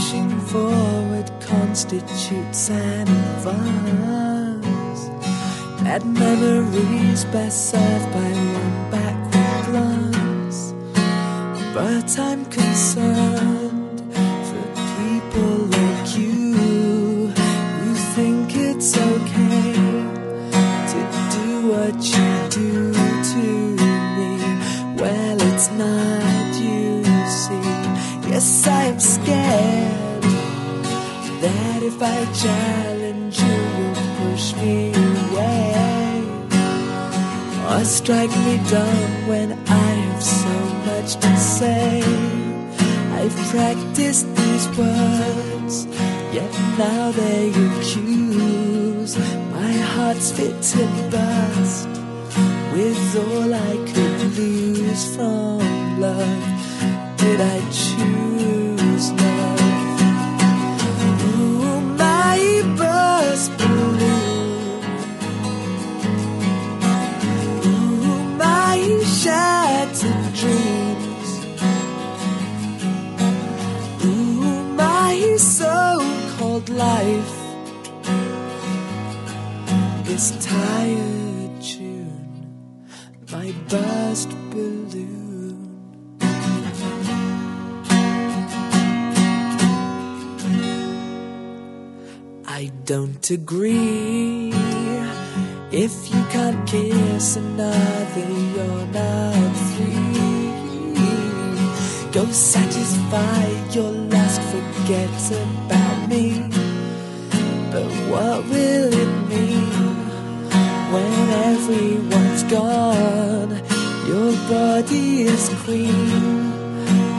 pushing forward constitutes an advance. Bad memories best served by one backward glance. But I'm concerned for people like you who think it's okay to do what you do to me. Well, it's not, you see. Yes, I'm scared that if I challenge you, you'll push me away or strike me dumb when I have so much to say. I've practiced these words, yet now they accuse my heart's fit to burst with all I could lose from love. Did I choose so-called life. This tired tune, my burst balloon. I don't agree. If you can't kiss another, you're not free. Go satisfy your lust, forget about me. But what will it mean when everyone's gone? Your body is clean,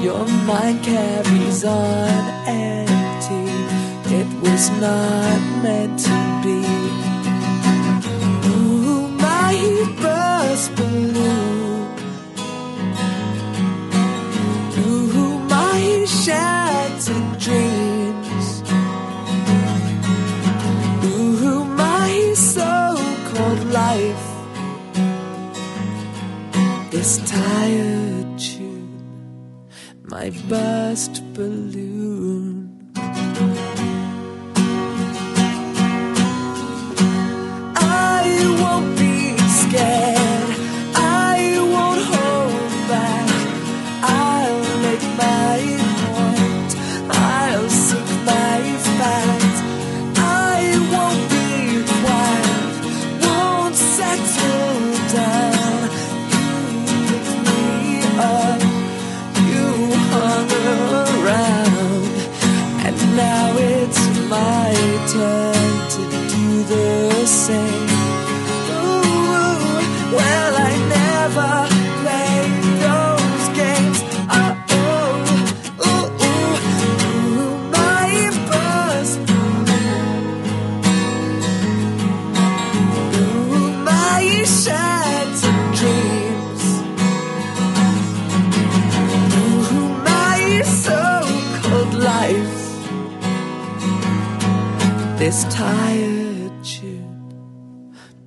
your mind carries on empty. It was not meant to be. Ooh, my burst balloon. This tired tune, my burst balloon. The same. Ooh, well, I never those games. Oh, oh, ooh, ooh, ooh, my buzz. Ooh, my shattered dreams. Ooh, my so-called life. This tired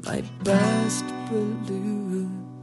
my best balloon.